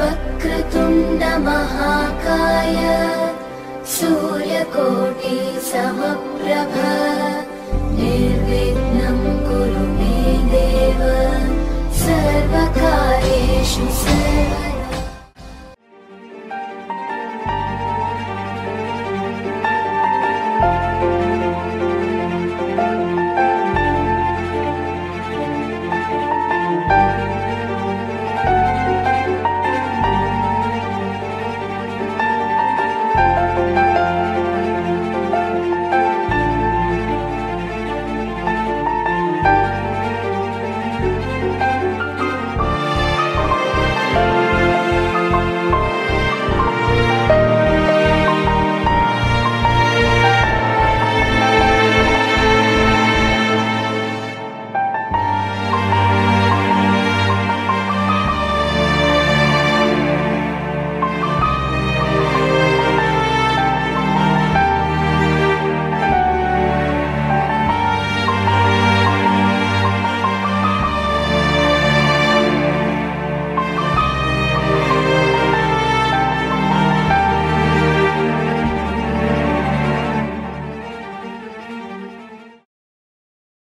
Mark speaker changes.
Speaker 1: वक्रतुण्डमहाकाय सूर्यकोटि समप्रभ निर्विघ्नम् कुरु मे देव सर्वकार्येषु